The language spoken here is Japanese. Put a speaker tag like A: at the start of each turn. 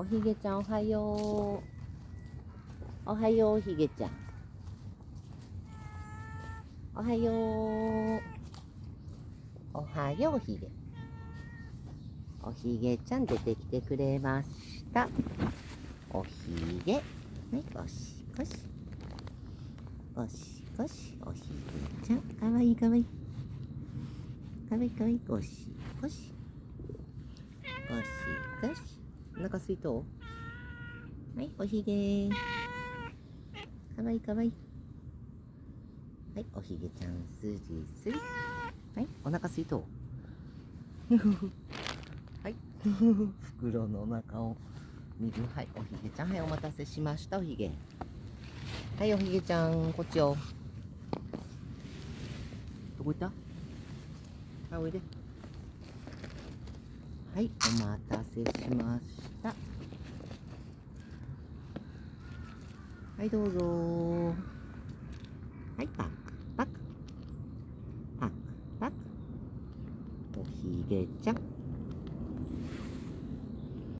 A: おひげちゃんおはよう。おはようおひげちゃん。おはよう。おはようおひげ。おひげちゃん出てきてくれました。おひげ。はい、ゴシゴシ。ゴシゴシ。おひげちゃん。かわいいかわいい。かわいいかわいい。ゴシゴシ。ゴシゴシ。お腹すいとうはい、おひげ。かわいいかわいい。はい、おひげちゃん、すじすり。はい、お腹すいとう はい、袋の中を見る。はい、おひげちゃん、はい、お待たせしました、おひげ。はい、おひげちゃん、こっちよ。どこ行った？はい、おいで。はい、お待たせしました。はい、どうぞはい、パクパク。パクパク。おひげちゃん。